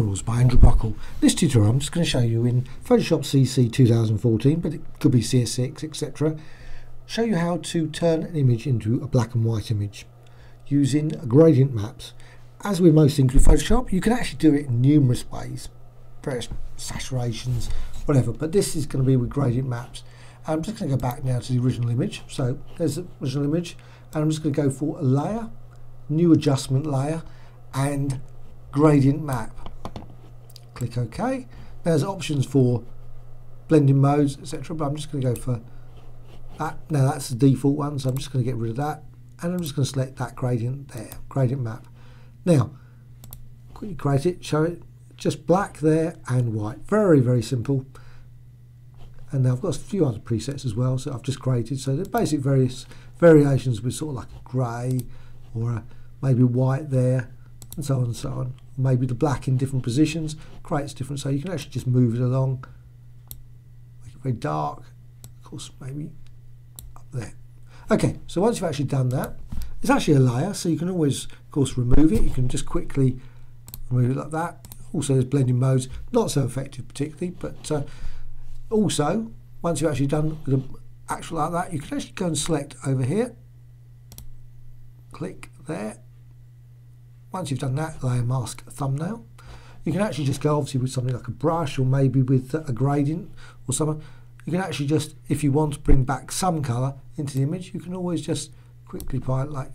by Andrew Buckle. This tutorial I'm just going to show you in Photoshop CC 2014, but it could be CS6, etc. Show you how to turn an image into a black and white image using gradient maps. As with most things with Photoshop, you can actually do it in numerous ways, various saturations, whatever, but this is going to be with gradient maps. I'm just going to go back now to the original image. So there's the original image, and I'm just going to go for a layer, new adjustment layer, and gradient map click OK. There's options for blending modes, etc. But I'm just going to go for that. Now that's the default one, so I'm just going to get rid of that. And I'm just going to select that gradient there, gradient map. Now, quickly create it, show it, just black there and white. Very, very simple. And now I've got a few other presets as well, so I've just created. So the basic various variations with sort of like a grey or a, maybe white there, and so on and so on maybe the black in different positions creates different so you can actually just move it along. Make it very dark of course maybe up there. Okay so once you've actually done that it's actually a layer so you can always of course remove it. You can just quickly remove it like that. Also there's blending modes not so effective particularly but uh, also once you've actually done the actual like that you can actually go and select over here. Click there once you've done that layer mask thumbnail, you can actually just go obviously with something like a brush or maybe with uh, a gradient or something. You can actually just, if you want to bring back some colour into the image, you can always just quickly apply it like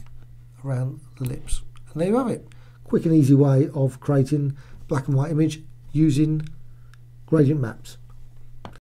around the lips. And there you have it. Quick and easy way of creating black and white image using gradient maps.